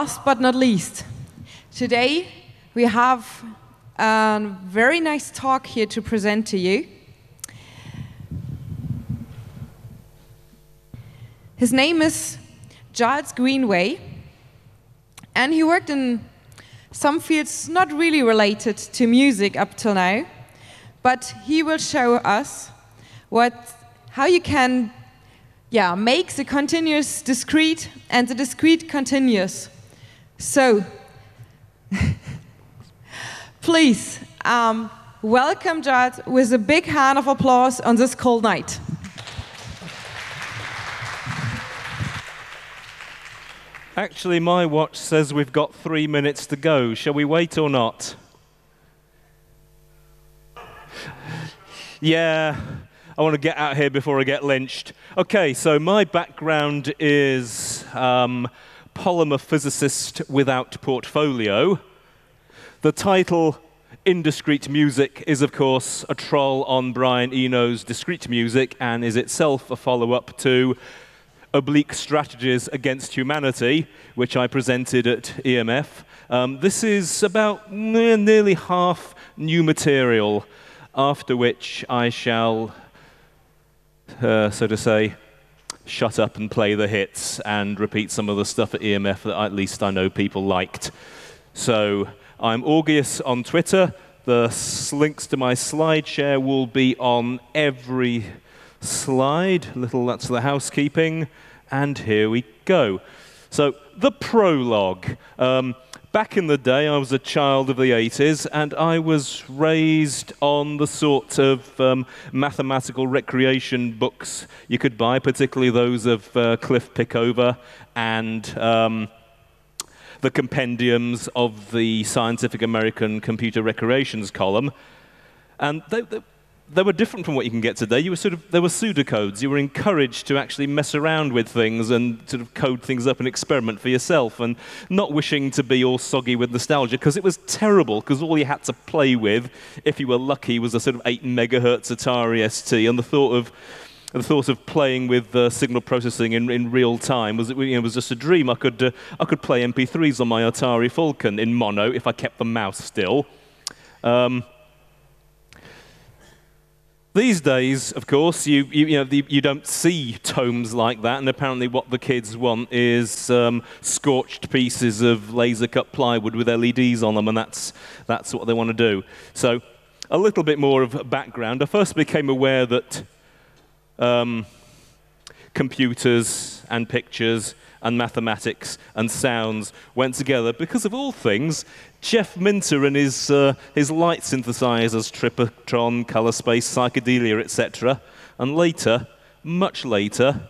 Last but not least, today we have a very nice talk here to present to you. His name is Giles Greenway, and he worked in some fields not really related to music up till now, but he will show us what, how you can yeah, make the continuous discrete and the discrete continuous. So, please um, welcome Giles with a big hand of applause on this cold night. Actually, my watch says we've got three minutes to go. Shall we wait or not? Yeah, I want to get out here before I get lynched. Okay, so my background is um, polymer physicist without portfolio. The title Indiscrete Music is, of course, a troll on Brian Eno's Discrete Music and is itself a follow up to Oblique Strategies Against Humanity, which I presented at EMF. Um, this is about nearly half new material, after which I shall, uh, so to say, shut up and play the hits and repeat some of the stuff at EMF that at least I know people liked. So I'm Augeus on Twitter. The links to my slide share will be on every slide. Little that's the housekeeping. And here we go. So, the prologue. Um, back in the day, I was a child of the 80s, and I was raised on the sort of um, mathematical recreation books you could buy, particularly those of uh, Cliff Pickover and. Um, the compendiums of the Scientific American Computer Recreations column. And they, they, they were different from what you can get today. You were sort of, there were pseudocodes. You were encouraged to actually mess around with things and sort of code things up and experiment for yourself and not wishing to be all soggy with nostalgia because it was terrible because all you had to play with, if you were lucky, was a sort of 8 megahertz Atari ST and the thought of the thought of playing with uh, signal processing in, in real time was, you know, was just a dream. I could, uh, I could play MP3s on my Atari Falcon in mono if I kept the mouse still. Um, these days, of course, you, you, you, know, the, you don't see tomes like that, and apparently what the kids want is um, scorched pieces of laser cut plywood with LEDs on them, and that's, that's what they want to do. So, a little bit more of background. I first became aware that um, computers and pictures and mathematics and sounds went together because, of all things, Jeff Minter and his, uh, his light synthesizers, Trip-a-Tron, Color Space, Psychedelia, etc. And later, much later,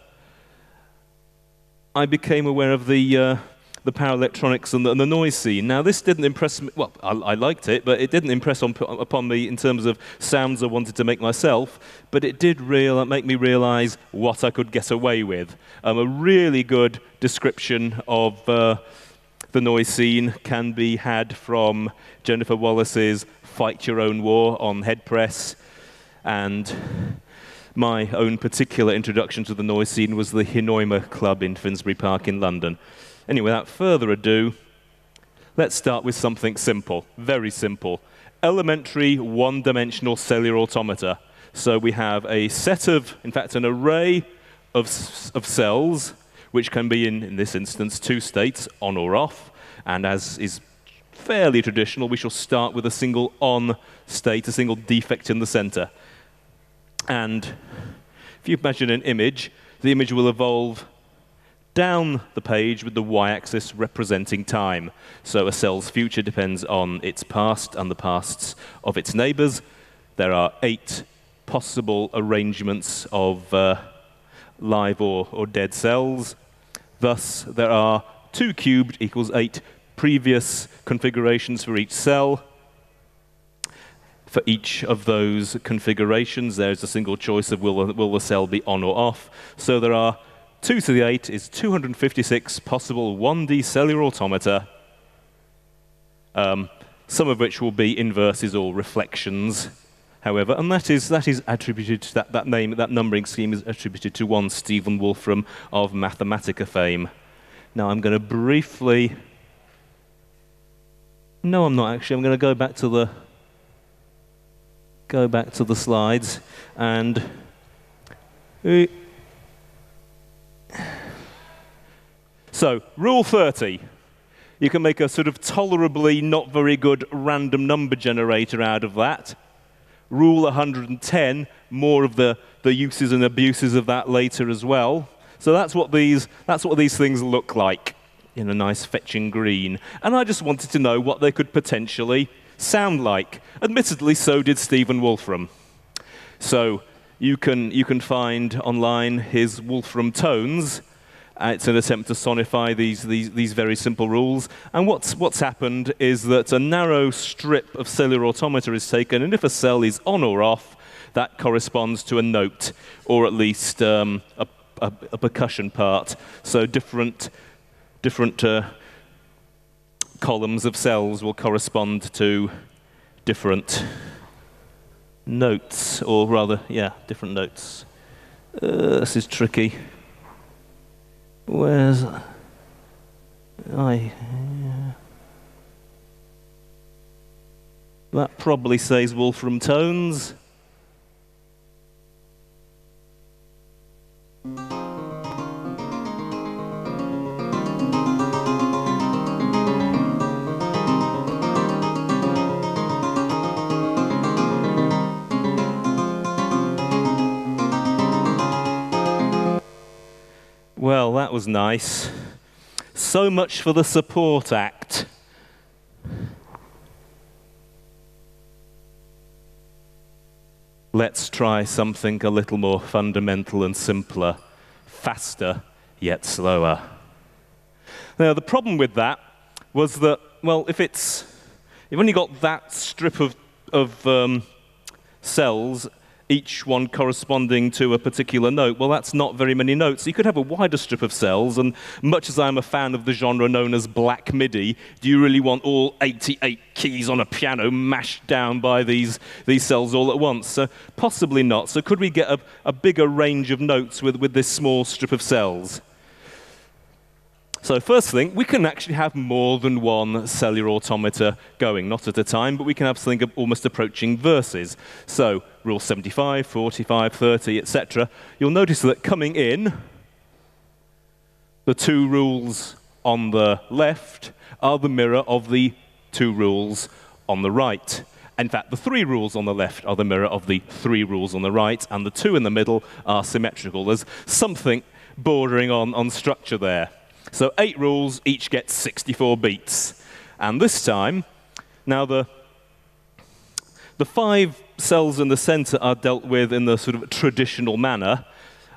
I became aware of the, uh, the power electronics and the, and the, noise scene. Now, this didn't impress me. Well, I, I liked it, but it didn't impress on, upon me in terms of sounds I wanted to make myself. But it did real, make me realize what I could get away with. Um, a really good description of uh, the noise scene can be had from Jennifer Wallace's Fight Your Own War on Headpress. And my own particular introduction to the noise scene was the Hinoima Club in Finsbury Park in London. Anyway, without further ado, let's start with something simple, very simple. Elementary one-dimensional cellular automata. So we have a set of, in fact, an array of, of cells, which can be in, in this instance, two states, on or off. And as is fairly traditional, we shall start with a single on state, a single defect in the center. And if you imagine an image, the image will evolve down the page with the y-axis representing time. So a cell's future depends on its past and the pasts of its neighbors. There are eight possible arrangements of uh, live or, or dead cells. Thus, there are 2 cubed equals 8 previous configurations for each cell. For each of those configurations, there's a single choice of will, will the cell be on or off. So there are 2 to the 8 is 256 possible 1D cellular automata, um, some of which will be inverses or reflections, however, and that is, that is attributed to that, that name, that numbering scheme is attributed to one Stephen Wolfram of Mathematica fame. Now I'm going to briefly. No, I'm not actually. I'm going to go back to the go back to the slides and. So, rule 30. You can make a sort of tolerably not very good random number generator out of that. Rule 110, more of the, the uses and abuses of that later as well. So that's what these, that's what these things look like in a nice fetching green. And I just wanted to know what they could potentially sound like. Admittedly, so did Stephen Wolfram. So you can, you can find online his Wolfram tones. Uh, it's an attempt to sonify these, these, these very simple rules. And what's, what's happened is that a narrow strip of cellular automata is taken, and if a cell is on or off, that corresponds to a note, or at least um, a, a, a, percussion part. So different, different uh, columns of cells will correspond to different notes, or rather, yeah, different notes. Uh, this is tricky. Where's I? That probably says Wolfram Tones. Well, that was nice. So much for the support act. Let's try something a little more fundamental and simpler, faster yet slower. Now, the problem with that was that, well, if it's, you've only got that strip of, of um, cells each one corresponding to a particular note. Well, that's not very many notes. You could have a wider strip of cells, and much as I'm a fan of the genre known as black MIDI, do you really want all 88 keys on a piano mashed down by these, these cells all at once? So possibly not. So could we get a, a bigger range of notes with, with this small strip of cells? So first thing, we can actually have more than one cellular automata going, not at a time, but we can have something almost approaching verses. So rule 75, 45, 30, etc. You'll notice that coming in, the two rules on the left are the mirror of the two rules on the right. In fact, the three rules on the left are the mirror of the three rules on the right, and the two in the middle are symmetrical. There's something bordering on, on structure there. So eight rules, each get 64 beats. And this time, now the, the five cells in the center are dealt with in the sort of traditional manner.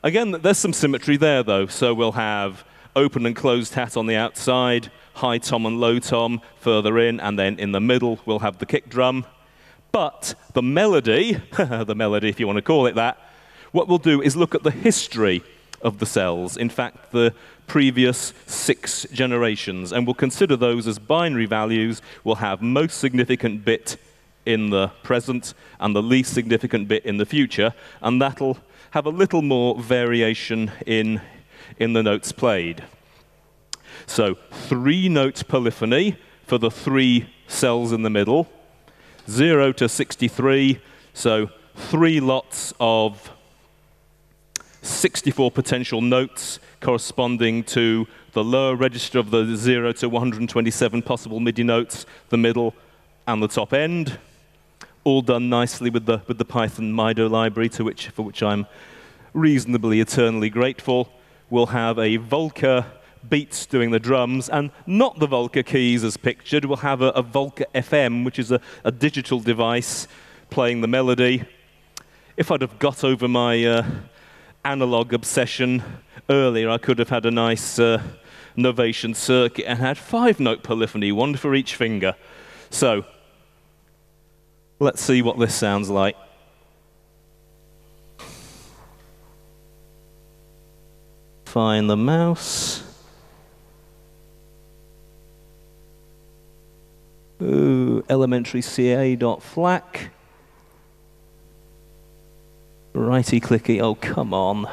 Again, there's some symmetry there, though. So we'll have open and closed hat on the outside, high tom and low tom further in, and then in the middle we'll have the kick drum. But the melody, the melody if you want to call it that, what we'll do is look at the history of the cells. In fact, the previous six generations, and we'll consider those as binary values. We'll have most significant bit in the present and the least significant bit in the future, and that'll have a little more variation in, in the notes played. So, three note polyphony for the three cells in the middle, 0 to 63, so three lots of 64 potential notes corresponding to the lower register of the 0 to 127 possible MIDI notes, the middle, and the top end. All done nicely with the, with the Python MIDO library, to which, for which I'm reasonably eternally grateful. We'll have a Volca beats doing the drums, and not the Volca keys as pictured. We'll have a, a Volca FM, which is a, a, digital device playing the melody. If I'd have got over my uh, analog obsession earlier, I could have had a nice uh, Novation circuit and had five note polyphony, one for each finger. So, let's see what this sounds like. Find the mouse. Ooh, elementary CA.FLAC. Righty clicky, oh come on.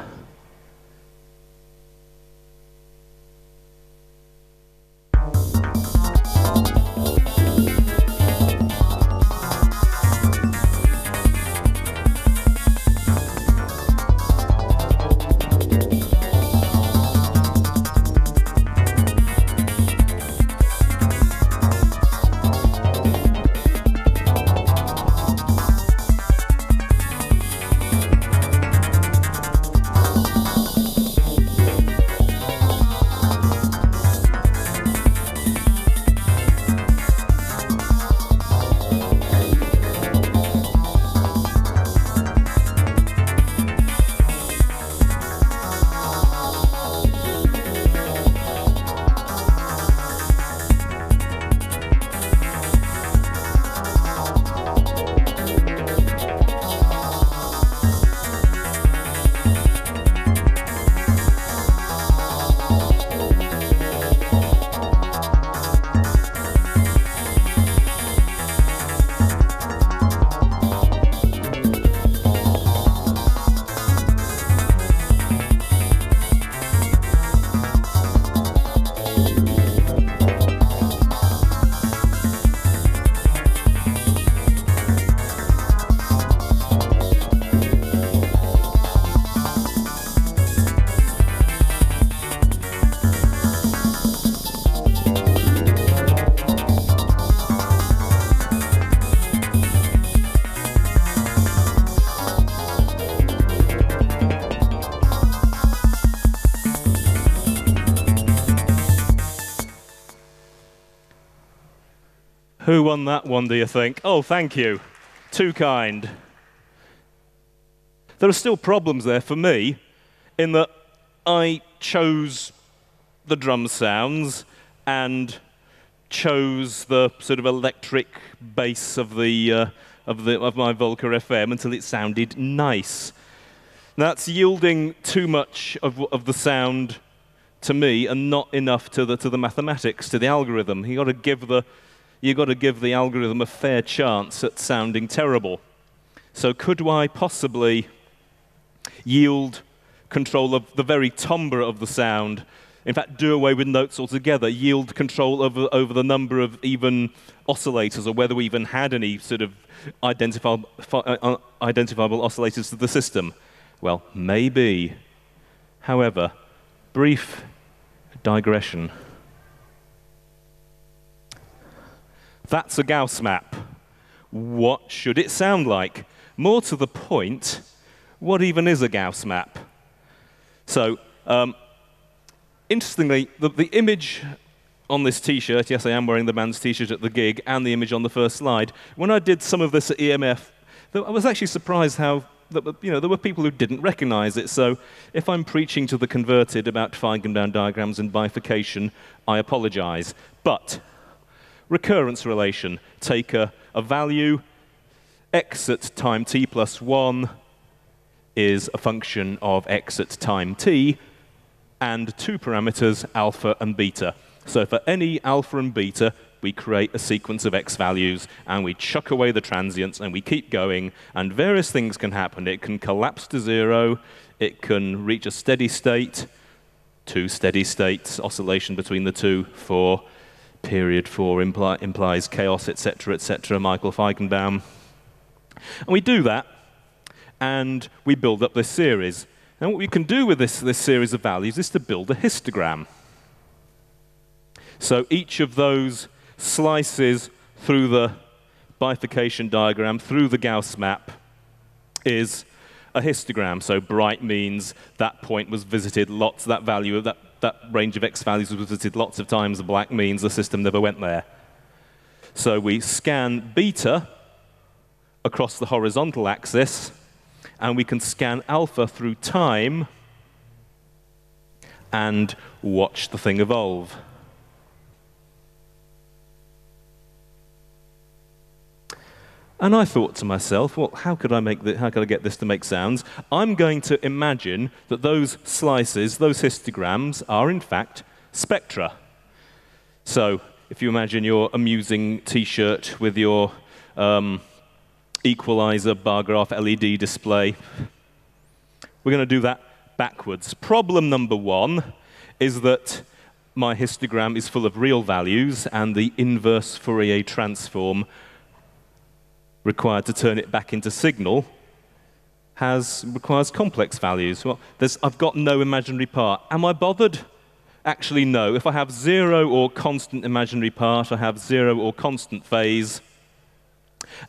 Won that one, do you think? Oh, thank you. Too kind. There are still problems there for me in that I chose the drum sounds and chose the sort of electric bass of the uh, of the of my Volca FM until it sounded nice. That's yielding too much of, of the sound to me and not enough to the to the mathematics, to the algorithm. You've got to give the you got to give the algorithm a fair chance at sounding terrible. So could I possibly yield control of the very timbre of the sound in fact, do away with notes altogether, yield control over, over the number of even oscillators or whether we even had any sort of identifiable, uh, uh, identifiable oscillators to the system? Well, maybe. However, brief digression. That's a Gauss map. What should it sound like? More to the point, what even is a Gauss map? So, um, interestingly, the, the image on this t-shirt, yes, I am wearing the band's t-shirt at the gig, and the image on the first slide. When I did some of this at EMF, I was actually surprised how you know, there were people who didn't recognize it. So if I'm preaching to the converted about Feigenbaum diagrams and bifurcation, I apologize. But recurrence relation, take a, a value, x at time t plus 1 is a function of x at time t, and two parameters, alpha and beta. So for any alpha and beta, we create a sequence of x values and we chuck away the transients and we keep going and various things can happen. It can collapse to zero, it can reach a steady state, two steady states, oscillation between the two, four, period four impli implies chaos, etc., etc., Michael Feigenbaum. And we do that and we build up this series. And what we can do with this, this series of values is to build a histogram. So each of those slices through the bifurcation diagram, through the Gauss map, is a histogram. So bright means that point was visited lots, that value of that, that range of x values was visited lots of times. Black means the system never went there. So we scan beta across the horizontal axis, and we can scan alpha through time and watch the thing evolve. And I thought to myself, well, how could I make the, how could I get this to make sounds? I'm going to imagine that those slices, those histograms, are in fact spectra. So if you imagine your amusing T-shirt with your um, equalizer, bar graph, LED display. We're going to do that backwards. Problem number one is that my histogram is full of real values and the inverse Fourier transform required to turn it back into signal has, requires complex values. Well, I've got no imaginary part. Am I bothered? Actually, no. If I have zero or constant imaginary part, I have zero or constant phase,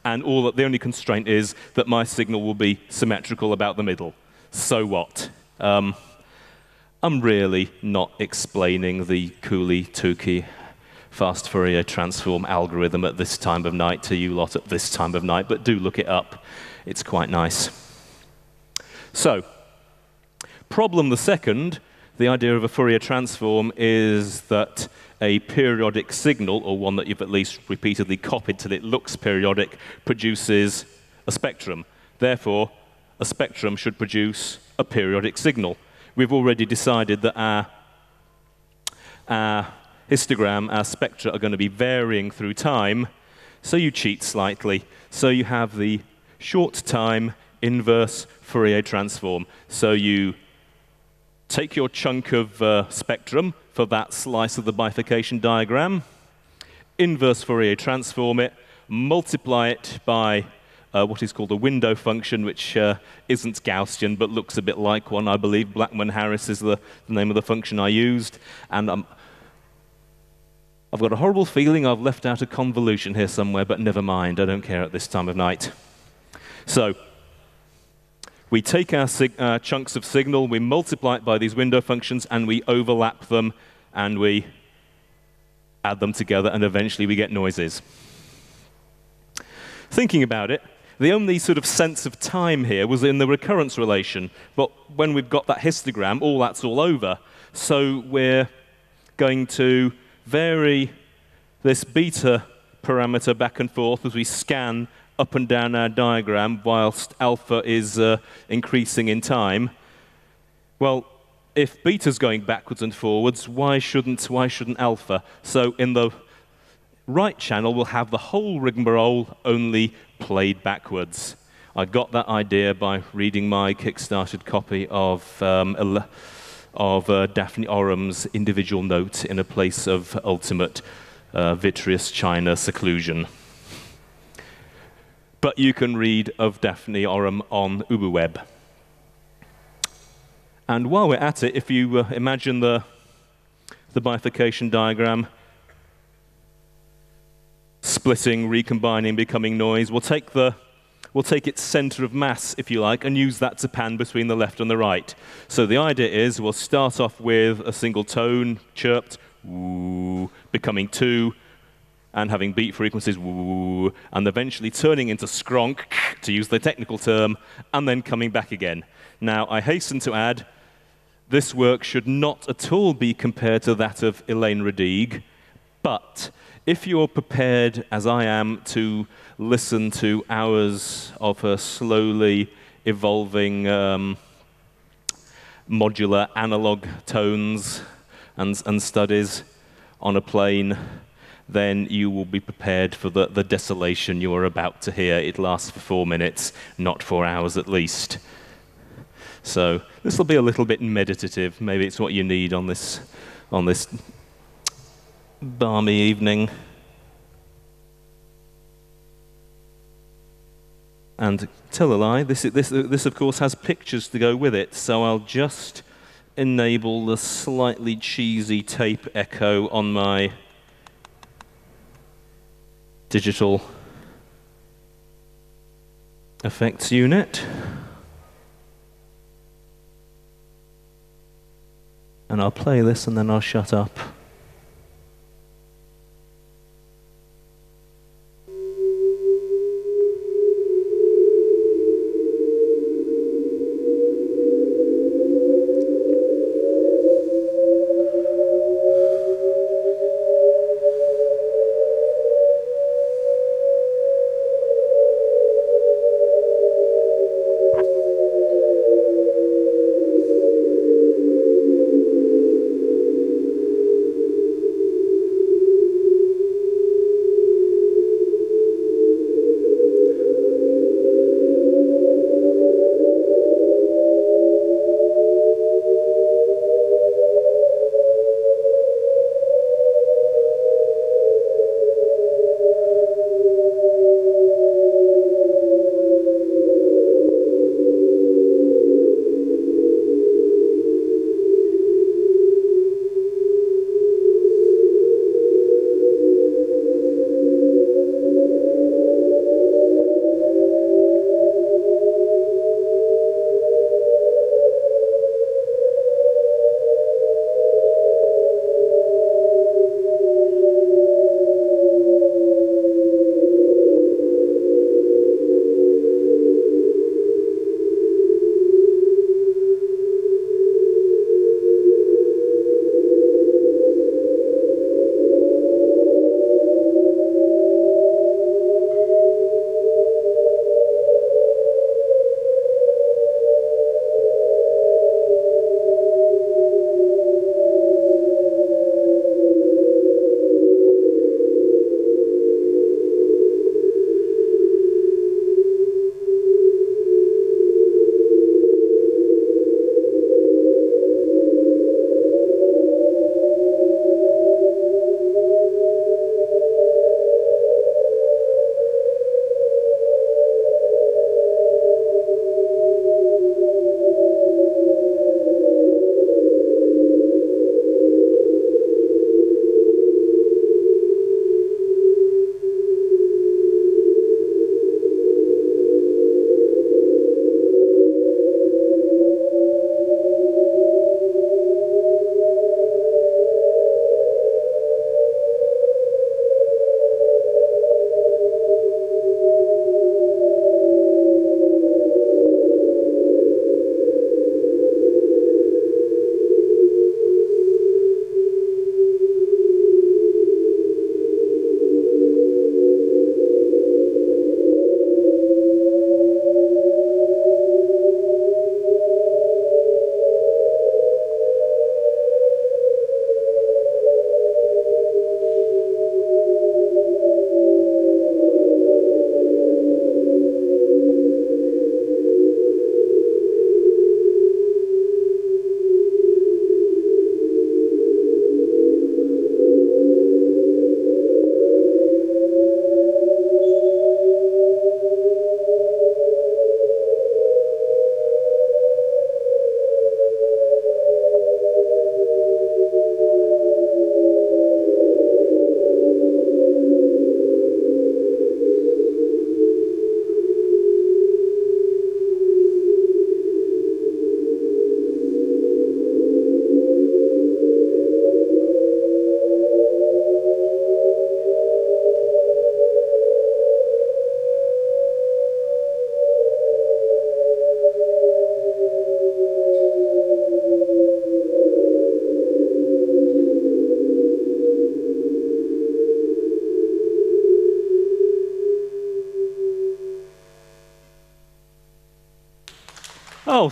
and all the only constraint is that my signal will be symmetrical about the middle. So what? Um, I'm really not explaining the Cooley-Tukey fast Fourier transform algorithm at this time of night to you lot at this time of night, but do look it up. It's quite nice. So, problem the second, the idea of a Fourier transform is that a periodic signal, or one that you've at least repeatedly copied till it looks periodic, produces a spectrum. Therefore, a spectrum should produce a periodic signal. We've already decided that our, our histogram, our spectra are going to be varying through time, so you cheat slightly. So you have the short time inverse Fourier transform. So you take your chunk of uh, spectrum, for that slice of the bifurcation diagram, inverse Fourier transform it, multiply it by uh, what is called a window function, which uh, isn't Gaussian but looks a bit like one, I believe. Blackman Harris is the, the name of the function I used. And um, I've got a horrible feeling I've left out a convolution here somewhere, but never mind. I don't care at this time of night. So we take our uh, chunks of signal, we multiply it by these window functions, and we overlap them, and we add them together, and eventually we get noises. Thinking about it, the only sort of sense of time here was in the recurrence relation. But when we've got that histogram, all that's all over. So we're going to vary this beta parameter back and forth as we scan up and down our diagram whilst alpha is uh, increasing in time. Well, if beta's going backwards and forwards, why shouldn't, why shouldn't alpha? So in the right channel, we'll have the whole rigmarole only played backwards. I got that idea by reading my kickstarted copy of, um, of uh, Daphne Oram's individual note in a place of ultimate uh, vitreous China seclusion. But you can read of Daphne Oram on UbuWeb. And while we're at it, if you uh, imagine the, the bifurcation diagram, splitting, recombining, becoming noise, we'll take, the, we'll take its center of mass, if you like, and use that to pan between the left and the right. So the idea is we'll start off with a single tone, chirped, becoming two, and having beat frequencies, and eventually turning into skronk, to use the technical term, and then coming back again. Now, I hasten to add, this work should not at all be compared to that of Elaine Radigue, but if you're prepared, as I am, to listen to hours of her slowly evolving um, modular analog tones and, and studies on a plane, then you will be prepared for the, the desolation you are about to hear. It lasts for four minutes, not four hours at least. So this will be a little bit meditative. Maybe it's what you need on this, on this balmy evening. And tell a lie, this, this, this of course has pictures to go with it, so I'll just enable the slightly cheesy tape echo on my digital effects unit. and I'll play this and then I'll shut up.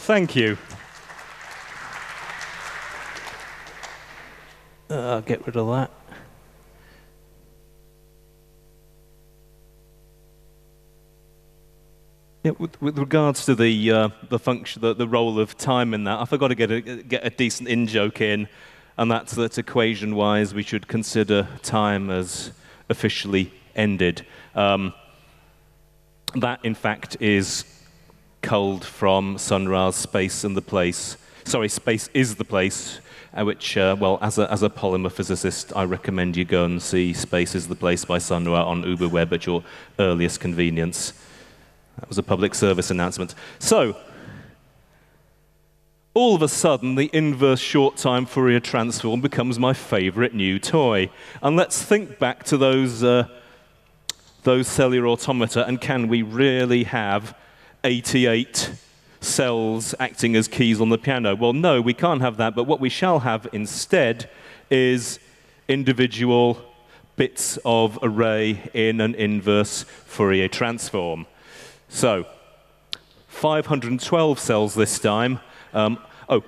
Thank you. Uh, get rid of that. Yeah, with, with regards to the uh, the function, the, the role of time in that, I forgot to get a get a decent in joke in, and that's that equation-wise, we should consider time as officially ended. Um, that, in fact, is culled from Sun Ra's Space and the Place. Sorry, Space is the Place, uh, which, uh, well, as a, as a polymer physicist, I recommend you go and see Space is the Place by Sun Ra on UbuWeb at your earliest convenience. That was a public service announcement. So, all of a sudden, the inverse short time Fourier transform becomes my favorite new toy. And let's think back to those, uh, those cellular automata, and can we really have 88 cells acting as keys on the piano? Well, no, we can't have that, but what we shall have instead is individual bits of array in an inverse Fourier transform. So, 512 cells this time. Um, oh,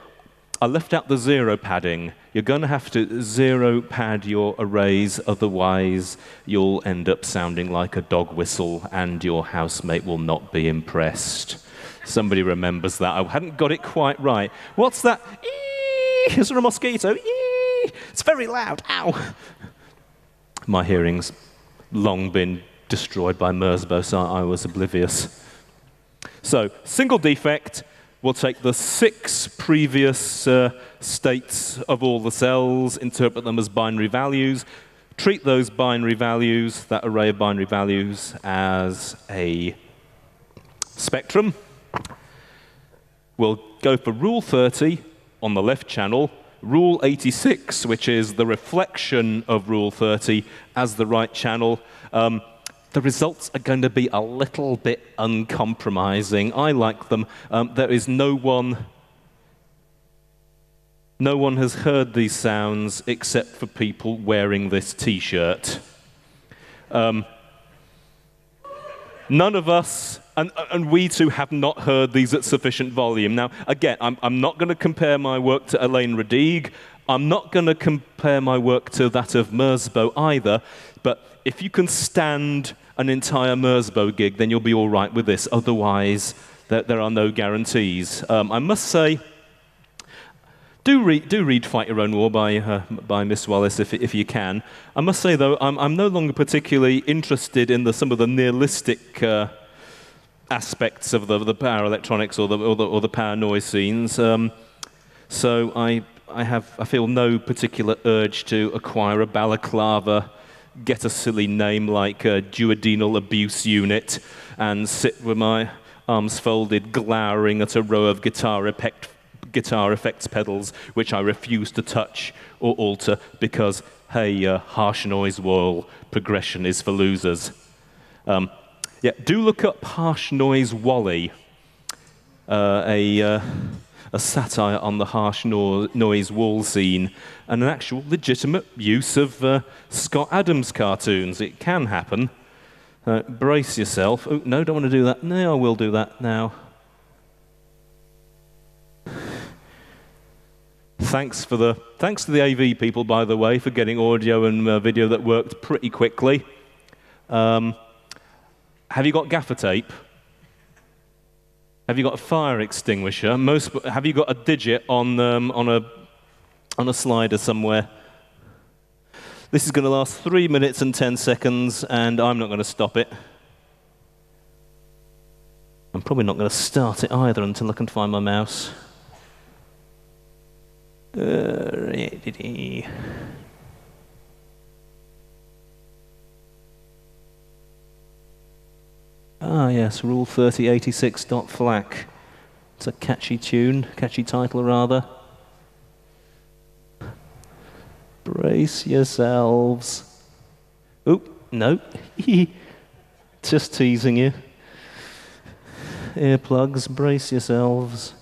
I left out the zero padding. You're going to have to zero pad your arrays, otherwise, you'll end up sounding like a dog whistle and your housemate will not be impressed. Somebody remembers that. I hadn't got it quite right. What's that? Eee! Is there a mosquito? Eee! It's very loud. Ow! My hearing's long been destroyed by Merzbow, so I was oblivious. So, single defect will take the six previous uh, states of all the cells, interpret them as binary values, treat those binary values, that array of binary values, as a spectrum. We'll go for rule 30 on the left channel, rule 86, which is the reflection of rule 30, as the right channel. Um, the results are going to be a little bit uncompromising. I like them. Um, there is no one. No one has heard these sounds except for people wearing this t shirt. Um, none of us, and, and, we too, have not heard these at sufficient volume. Now, again, I'm, I'm not going to compare my work to Elaine Radigue. I'm not going to compare my work to that of Merzbow either, but if you can stand an entire Merzbow gig, then you'll be all right with this. Otherwise, there, there are no guarantees. Um, I must say, do read, do read Fight Your Own War by, uh, by Miss Wallace if, if you can. I must say, though, I'm, I'm no longer particularly interested in the, some of the nihilistic uh, aspects of the, the power electronics or the, or the, or the power noise scenes. Um, so I, I, have, I feel no particular urge to acquire a balaclava get a silly name like a duodenal abuse unit and sit with my arms folded, glowering at a row of guitar, effect, guitar effects pedals, which I refuse to touch or alter because, hey, uh, harsh noise wall progression is for losers. Um, yeah, do look up Harsh Noise Wally, uh, a. A satire on the harsh no- noise wall scene and an actual legitimate use of uh, Scott Adams cartoons. It can happen. Uh, brace yourself. Oh, no, don't want to do that. No, I will do that now. Thanks for the thanks to the AV people, by the way, for getting audio and uh, video that worked pretty quickly. Um, have you got gaffer tape? Have you got a fire extinguisher? Most, have you got a digit on, um, on, a, on a slider somewhere? This is going to last three minutes and 10 seconds, and I'm not going to stop it. I'm probably not going to start it either until I can find my mouse. Uh, Ah, yes, Rule 3086.flac. It's a catchy tune, catchy title rather. Brace yourselves. Oop, no. Just teasing you. Earplugs, brace yourselves.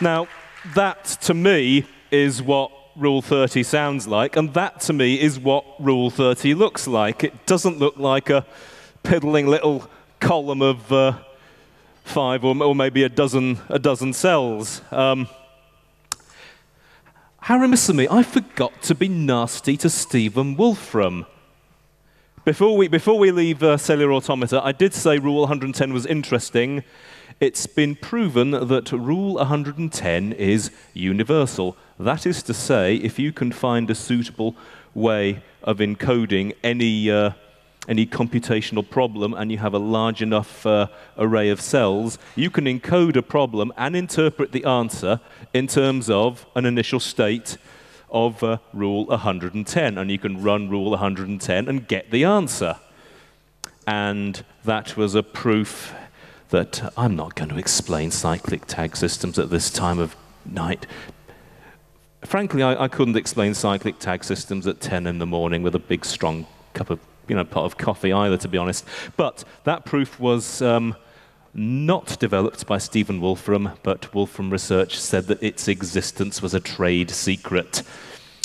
Now, that to me is what Rule 30 sounds like, and that to me is what Rule 30 looks like. It doesn't look like a piddling little column of uh, five or, or, maybe a dozen, a dozen cells. Um, how remiss of me, I forgot to be nasty to Stephen Wolfram. Before we, before we leave uh, cellular automata, I did say Rule 110 was interesting. It's been proven that Rule 110 is universal. That is to say, if you can find a suitable way of encoding any, uh, any computational problem and you have a large enough uh, array of cells, you can encode a problem and interpret the answer in terms of an initial state of uh, Rule 110. And you can run Rule 110 and get the answer. And that was a proof that I'm not going to explain cyclic tag systems at this time of night frankly, I, I, couldn't explain cyclic tag systems at 10 in the morning with a big, strong cup of, you know, pot of coffee either, to be honest. But that proof was um, not developed by Stephen Wolfram, but Wolfram Research said that its existence was a trade secret.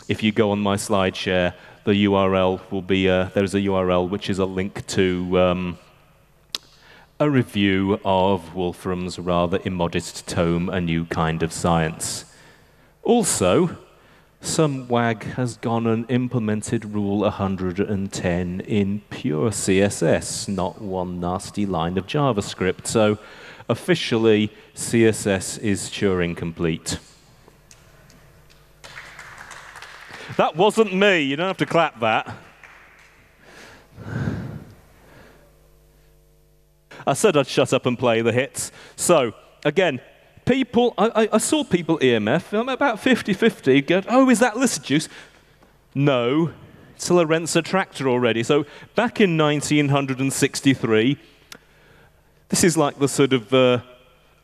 If you go on my slide share, the URL will be, uh, there's a URL which is a link to um, a review of Wolfram's rather immodest tome, A New Kind of Science. Also, some wag has gone and implemented Rule 110 in pure CSS, not one nasty line of JavaScript. So officially, CSS is Turing complete. That wasn't me. You don't have to clap that. I said I'd shut up and play the hits. So, again, people, I, I saw people EMF, I'm about 50 50, go, oh, is that Lissajous? No, it's a Lorenz attractor already. So back in 1963, this is like the sort of uh,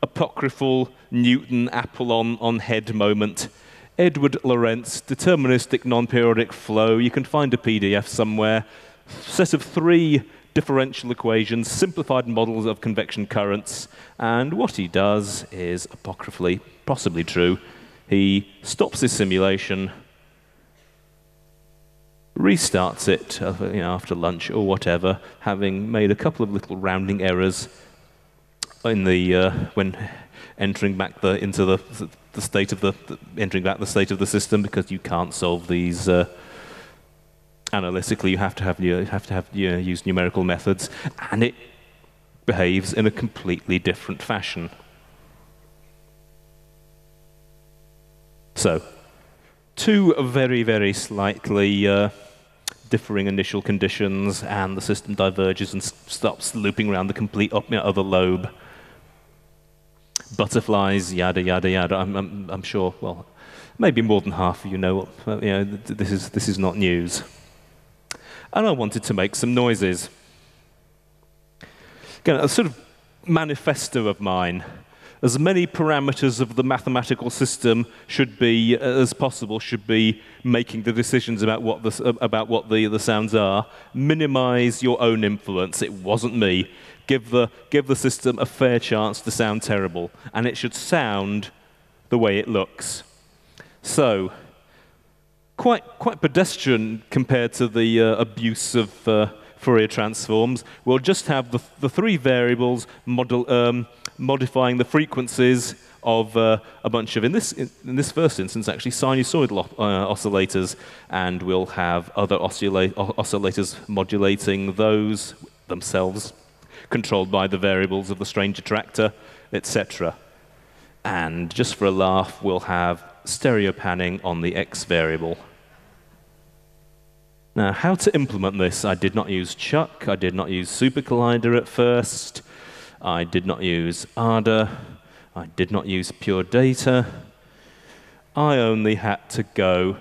apocryphal Newton apple on, on head moment. Edward Lorenz, deterministic non periodic flow. You can find a PDF somewhere. Set of three differential equations, simplified models of convection currents, and what he does is apocryphally, possibly true. He stops his simulation, restarts it uh, you know, after lunch or whatever, having made a couple of little rounding errors in the uh, when entering back the into the the state of the, the, entering back the state of the system because you can't solve these. Uh, analytically, you have to have you have to have you know, use numerical methods, and it behaves in a completely different fashion. So, two very very slightly uh, differing initial conditions, and the system diverges and stops looping around the complete other lobe. Butterflies, yada yada yada. I'm, I'm, I'm sure. Well, maybe more than half of you know. You know, this is this is not news and I wanted to make some noises. Again, a sort of manifesto of mine. As many parameters of the mathematical system should be, as possible, should be making the decisions about what the, about what the, the sounds are. Minimize your own influence. It wasn't me. Give the, give the system a fair chance to sound terrible. And it should sound the way it looks. So, quite, quite pedestrian compared to the uh, abuse of uh, Fourier transforms. We'll just have the, the three variables model, um, modifying the frequencies of uh, a bunch of, in this, in, in, this first instance, actually sinusoidal uh, oscillators, and we'll have other oscillators modulating those themselves, controlled by the variables of the strange attractor, etc. And just for a laugh, we'll have stereo panning on the x variable. Now, how to implement this? I did not use Chuck, I did not use SuperCollider at first, I did not use ADA, I did not use Pure Data. I only had to go,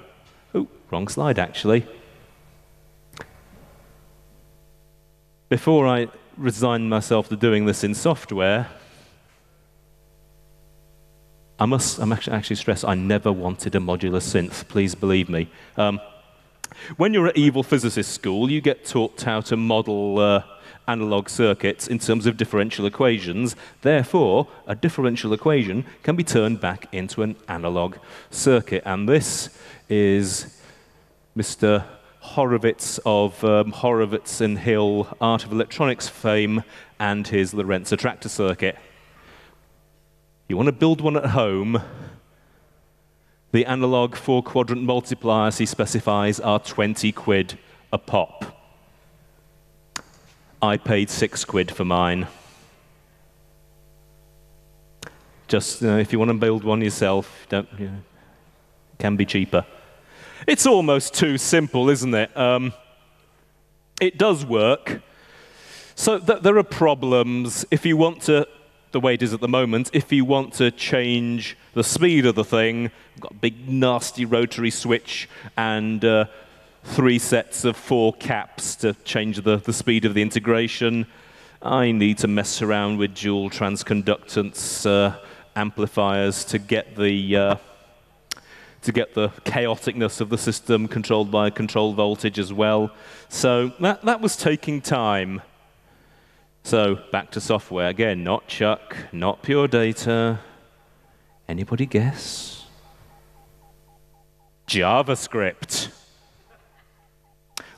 oh, wrong slide actually. Before I resigned myself to doing this in software, I must I'm actually, actually stress I never wanted a modular synth, please believe me. Um, when you're at evil physicist school, you get taught how to model uh, analog circuits in terms of differential equations. Therefore, a differential equation can be turned back into an analog circuit. And this is Mr. Horowitz of um, Horowitz and Hill Art of Electronics fame and his Lorenz attractor circuit. You want to build one at home, the analog four quadrant multipliers he specifies are 20 quid a pop. I paid six quid for mine. Just if you want to build one yourself, don't, you know, can be cheaper. It's almost too simple, isn't it? Um, it does work. So th there are problems if you want to, the way it is at the moment, if you want to change the speed of the thing, you've got a big nasty rotary switch and uh, three sets of four caps to change the, the speed of the integration. I need to mess around with dual transconductance uh, amplifiers to get the uh, to get the chaoticness of the system controlled by control voltage as well. So that, that was taking time. So back to software again, not Chuck, not pure data. Anybody guess? JavaScript.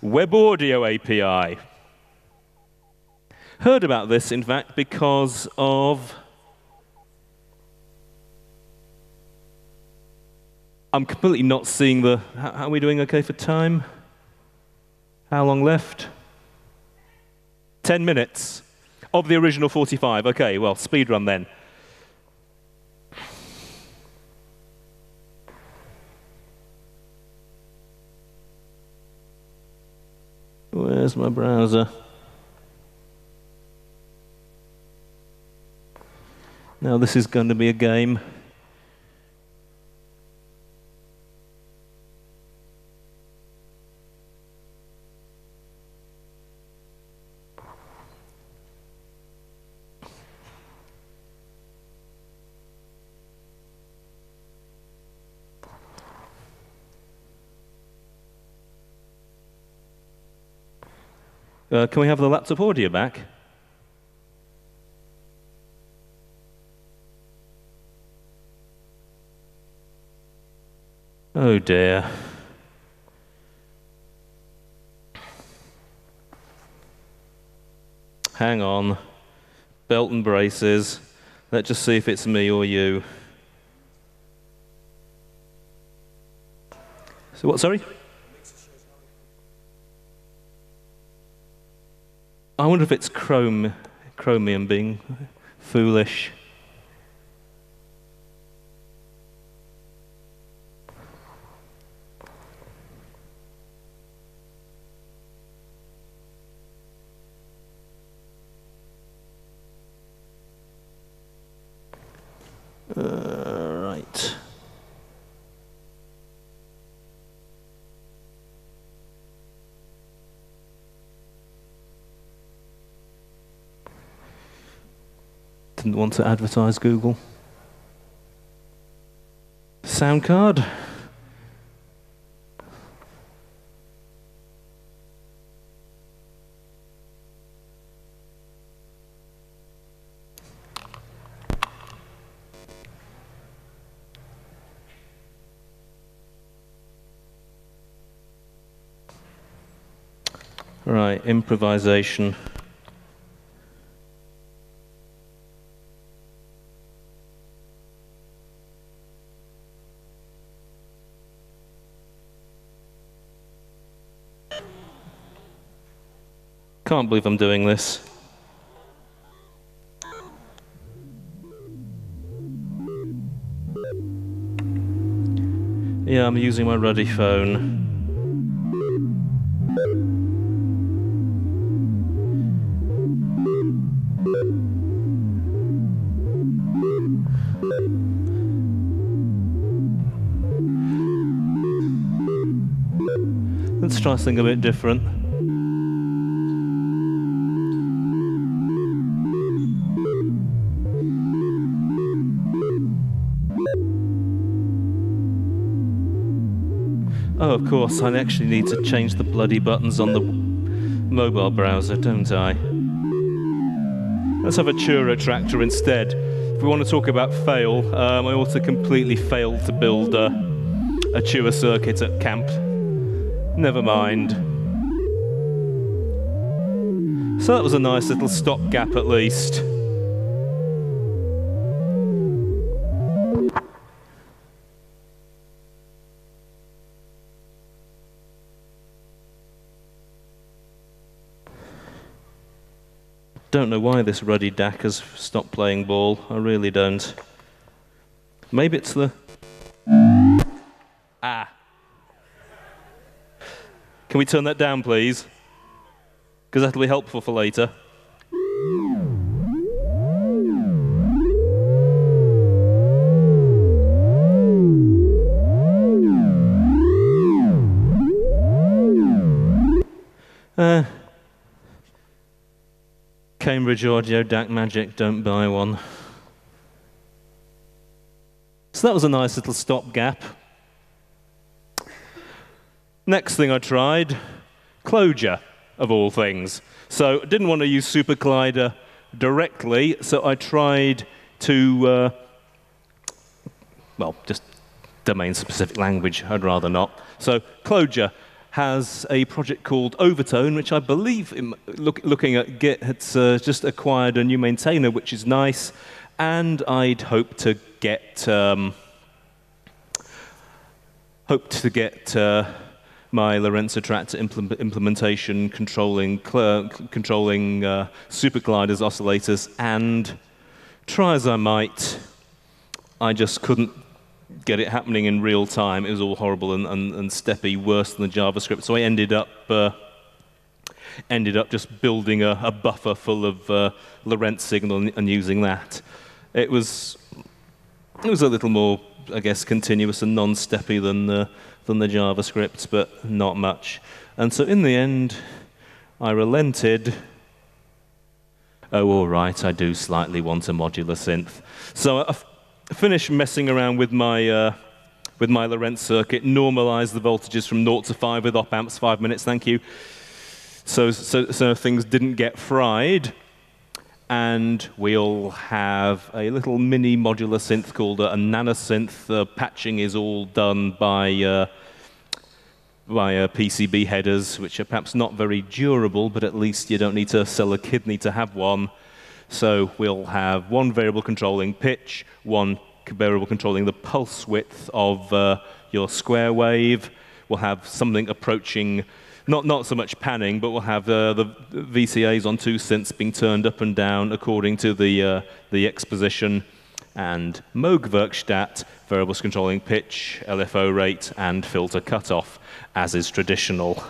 Web Audio API. Heard about this, in fact, because of. I'm completely not seeing the. How are we doing okay for time? How long left? 10 minutes of the original 45. Okay, well, speed run then. Where's my browser? Now this is going to be a game. Uh, can we have the laptop audio back? Oh dear. Hang on. Belt and braces. Let's just see if it's me or you. So what, sorry? I wonder if it's chrome, chromium being foolish. Uh, right. Didn't to advertise Google. Sound card. Right, improvisation. I can't believe I'm doing this. Yeah, I'm using my ruddy phone. Let's try something a bit different. Oh, of course, I actually need to change the bloody buttons on the mobile browser, don't I? Let's have a Chua attractor instead. If we want to talk about fail, um, I also completely failed to build a, a Chura circuit at camp. Never mind. So that was a nice little stopgap at least. Don't know why this ruddy DAC has stopped playing ball. I really don't. Maybe it's the. Ah. Can we turn that down, please? Because that'll be helpful for later. Uh, Cambridge Audio DAC Magic, don't buy one. So that was a nice little stopgap. Next thing I tried, Clojure, of all things. So I didn't want to use SuperCollider directly, so I tried to, uh, well, just domain-specific language, I'd rather not. So Clojure has a project called Overtone, which I believe, look, looking at Git, has uh, just acquired a new maintainer, which is nice. And I'd hope to get um, hope to get uh, my Lorenz attractor implement implementation controlling controlling uh, SuperCollider's, oscillators, and try as I might, I just couldn't get it happening in real time. It was all horrible and, and, and steppy, worse than the JavaScript. So I ended up uh, ended up just building a, a buffer full of uh, Lorenz signal and, and, using that. It was it was a little more, I guess, continuous and non-steppy than the, than the JavaScript, but not much. And so in the end, I relented. Oh, all right, I do slightly want a modular synth. So I, finish messing around with my, uh, with my Lorenz circuit, normalize the voltages from 0 to 5 with op amps, five minutes, thank you. So, so, so things didn't get fried. And we'll have a little mini modular synth called a, a nanosynth. The patching is all done by, uh, by uh, PCB headers, which are perhaps not very durable, but at least you don't need to sell a kidney to have one. So we'll have one variable controlling pitch, one variable controlling the pulse width of uh, your square wave. We'll have something approaching, not, not so much panning, but we'll have uh, the VCAs on two synths being turned up and down according to the, uh, the exposition. And Moog variables controlling pitch, LFO rate, and filter cutoff, as is traditional.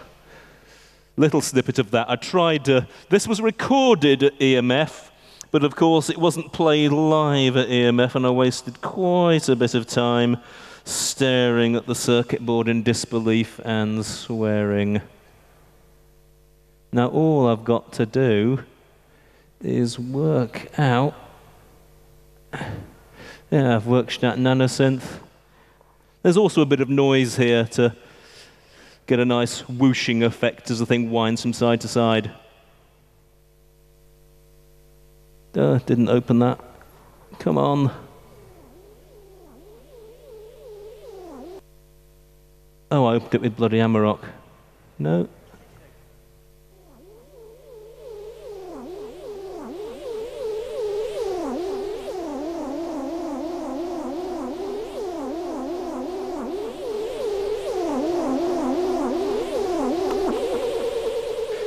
Little snippet of that. I tried, uh, this was recorded at EMF, but of course, it wasn't played live at EMF, and I wasted quite a bit of time staring at the circuit board in disbelief and swearing. Now, all I've got to do is work out. Yeah, I've worked out nanosynth. There's also a bit of noise here to get a nice whooshing effect as the thing winds from side to side. Uh, didn't open that. Come on. Oh, I opened it with bloody Amarok. No.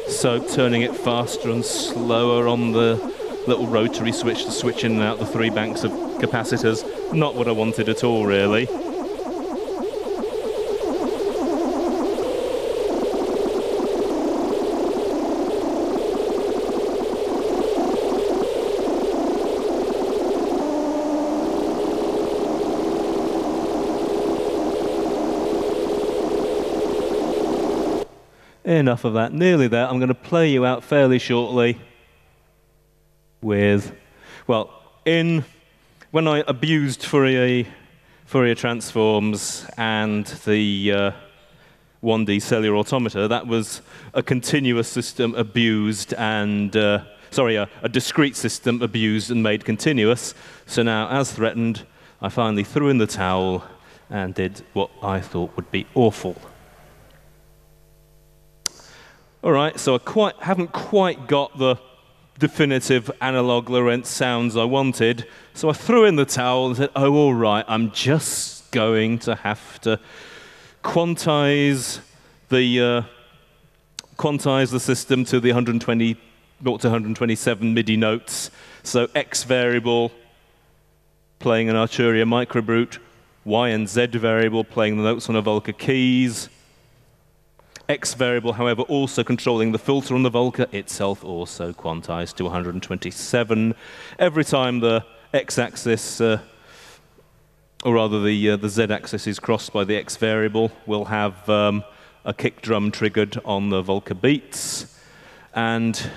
So turning it faster and slower on the little rotary switch to switch in and out the three banks of capacitors. Not what I wanted at all, really. Enough of that. Nearly there. I'm going to play you out fairly shortly well, in when I abused Fourier, Fourier transforms and the uh, 1D cellular automata, that was a continuous system abused and uh, sorry, a, a discrete system abused and made continuous. So now, as threatened, I finally threw in the towel and did what I thought would be awful. All right, so I quite, haven't quite got the definitive analog Lorenz sounds I wanted, so I threw in the towel and said, oh, all right, I'm just going to have to quantize the, uh, quantize the system to the 120 to 127 MIDI notes. So X variable playing an Arturia microbrute, Y and Z variable playing the notes on a Volca keys, X variable, however, also controlling the filter on the Volca itself, also quantized to 127. Every time the x-axis, uh, or rather the, uh, the z-axis is crossed by the x variable, we'll have um, a kick drum triggered on the Volca beats. And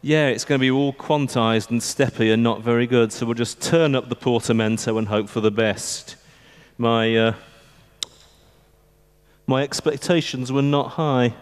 yeah, it's going to be all quantized and steppy and not very good, so we'll just turn up the portamento and hope for the best. My uh, my expectations were not high.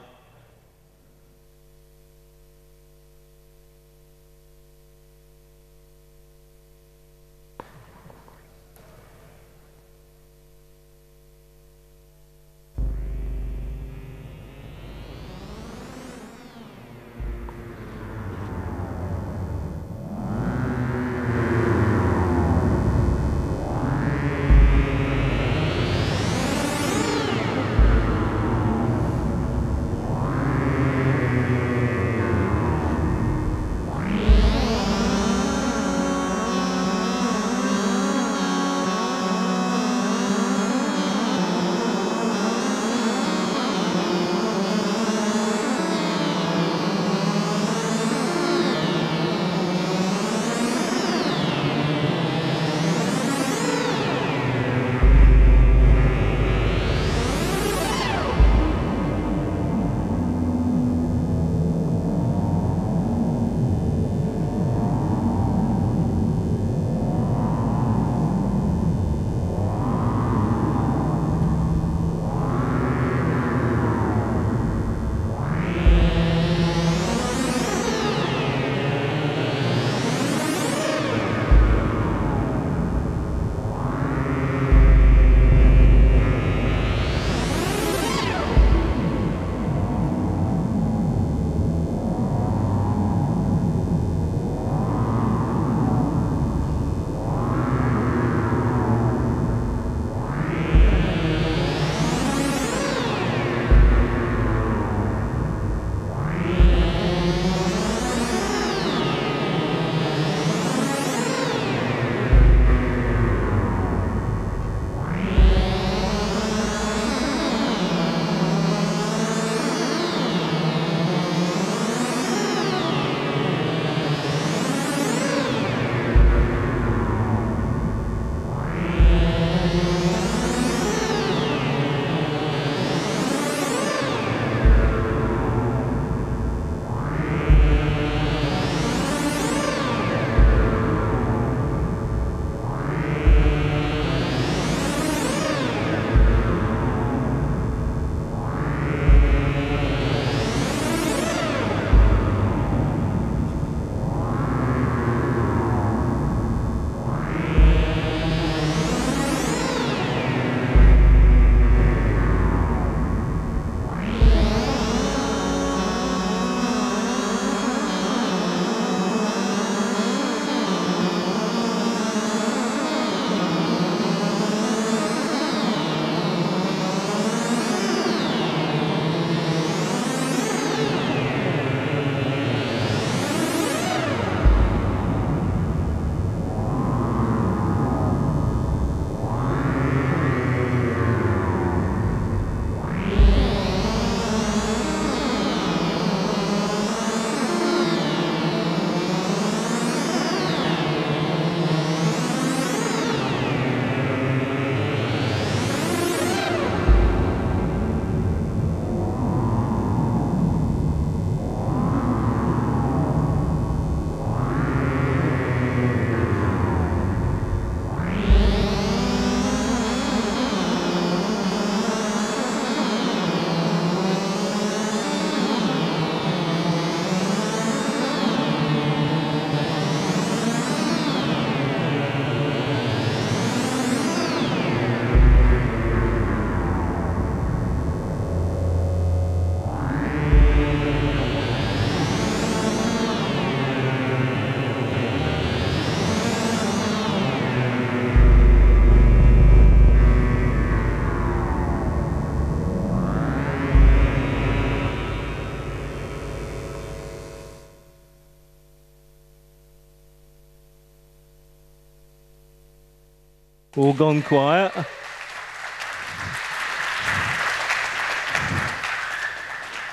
All gone quiet.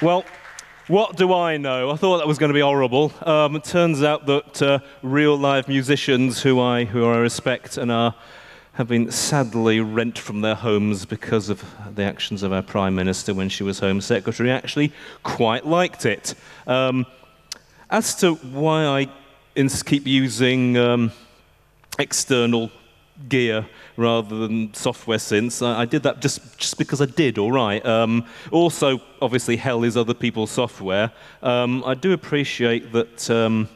Well, what do I know? I thought that was going to be horrible. Um, it turns out that uh, real live musicians who I, who I respect and are, have been sadly rent from their homes because of the actions of our Prime Minister when she was Home Secretary actually quite liked it. Um, as to why I keep using um, external gear rather than software synths. I, I, did that just, just because I did, all right. Um, also, obviously, hell is other people's software. Um, I do appreciate that um,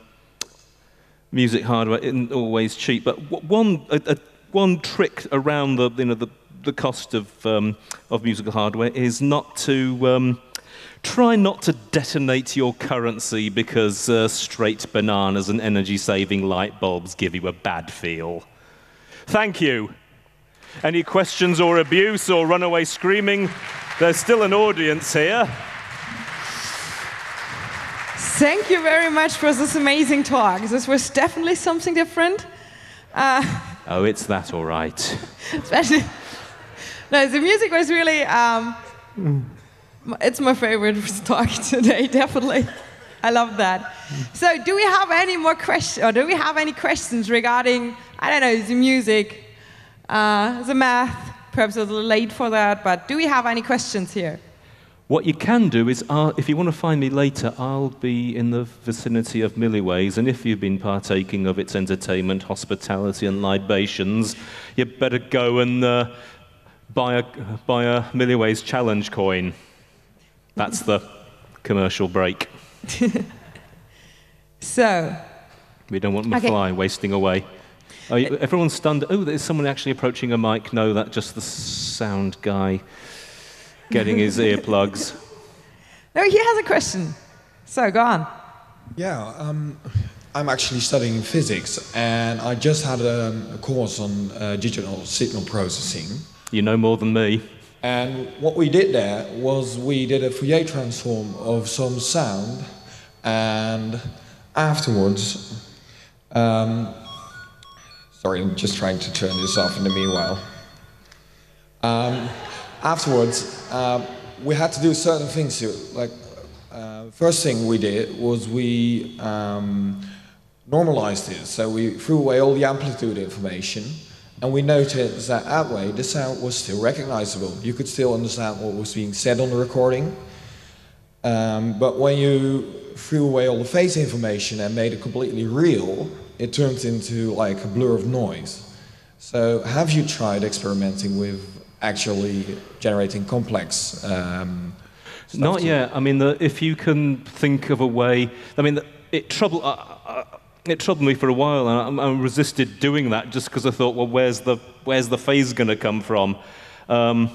music hardware isn't always cheap, but one, a, a, one trick around the, you know, the, the cost of, um, of musical hardware is not to um, try not to detonate your currency because uh, straight bananas and energy saving light bulbs give you a bad feel. Thank you. Any questions or abuse or runaway screaming? There's still an audience here. Thank you very much for this amazing talk. This was definitely something different. Uh, oh, it's that all right. Especially, no, the music was really. Um, it's my favorite talk today, definitely. I love that. So, do we have any more questions, or do we have any questions regarding, I don't know, the music, uh, the math? Perhaps a little late for that, but do we have any questions here? What you can do is, uh, if you want to find me later, I'll be in the vicinity of Milliways, and if you've been partaking of its entertainment, hospitality, and libations, you better go and uh, buy a buy a Milliways challenge coin. That's the commercial break. so. We don't want McFly okay. wasting away. Oh, everyone's stunned. Oh, there's someone actually approaching a mic. No, that's just the sound guy getting his earplugs. No, he has a question. So, go on. Yeah, um, I'm actually studying physics, and I just had a, a course on uh, digital signal processing. You know more than me. And what we did there was we did a Fourier transform of some sound, and afterwards, um, sorry, I'm just trying to turn this off in the meanwhile. Um, afterwards, uh, we had to do certain things. Like, uh, first thing we did was we um, normalized it. So we threw away all the amplitude information and we noted that that way the sound was still recognizable. You could still understand what was being said on the recording. Um, but when you threw away all the phase information and made it completely real, it turns into like a blur of noise. So have you tried experimenting with actually generating complex um, Not yet. I mean, the, if you can think of a way, I mean, it trouble. Uh, uh, it troubled me for a while, and I, I resisted doing that just because I thought, well, where's the, where's the phase going to come from? Um,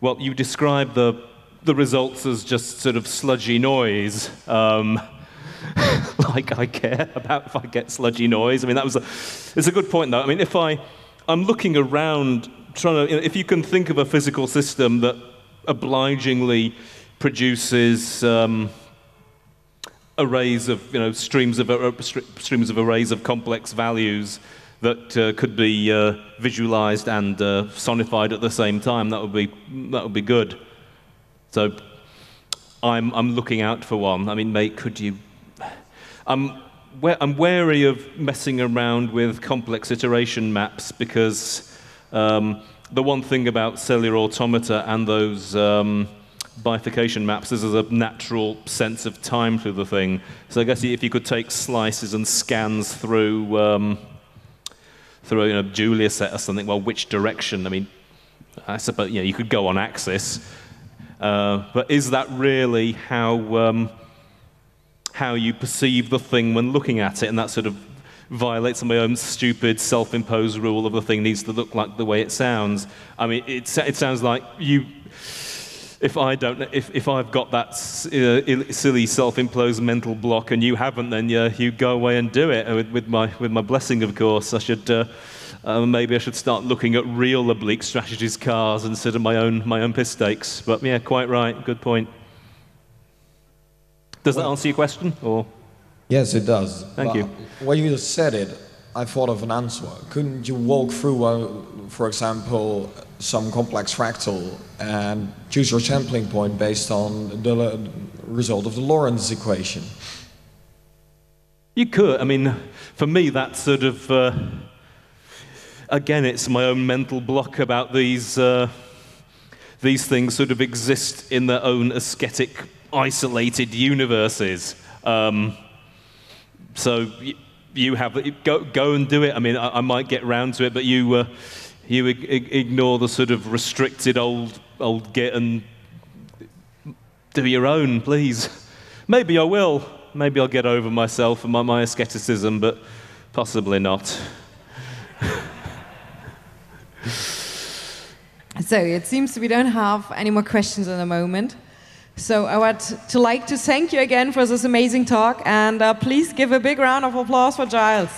well, you describe the, the results as just sort of sludgy noise. Um, like I care about if I get sludgy noise. I mean, that was a, it's a good point, though. I mean, if I, I'm looking around trying to, you know, if you can think of a physical system that obligingly produces um, arrays of, you know, streams of, uh, streams of arrays of complex values that uh, could be uh, visualized and uh, sonified at the same time, that would be, that would be good. So I'm, I'm looking out for one. I mean, mate, could you... I'm, I'm wary of messing around with complex iteration maps because um, the one thing about cellular automata and those um, bifurcation maps is there's a natural sense of time through the thing. So I guess if you could take slices and scans through um, through you know, Julia set or something, well, which direction? I mean, I suppose you know you could go on axis, uh, but is that really how um, how you perceive the thing when looking at it? And that sort of violates my own stupid self-imposed rule of the thing needs to look like the way it sounds. I mean, it, it sounds like you if I don't, if, if I've got that uh, silly self-imposed mental block and you haven't, then yeah, you go away and do it with, with my with my blessing, of course. I should. Uh, uh, maybe I should start looking at real oblique strategies cars instead of my own my own piss stakes. But yeah, quite right. Good point. Does that answer your question? Or yes, it does. Thank but you. When you said it, I thought of an answer. Couldn't you walk through, uh, for example, some complex fractal and choose your sampling point based on the result of the Lorenz equation? You could. I mean, for me, that's sort of. Uh, again, it's my own mental block about these. Uh, these things sort of exist in their own aesthetic, isolated universes. Um, so y- you have go go and do it. I mean, I, I might get round to it, but you uh, you ig- ig- ignore the sort of restricted old old git and do your own, please. Maybe I will. Maybe I'll get over myself and my, my asceticism, but possibly not. So it seems we don't have any more questions at the moment. So I would to like to thank you again for this amazing talk, and uh, please give a big round of applause for Giles.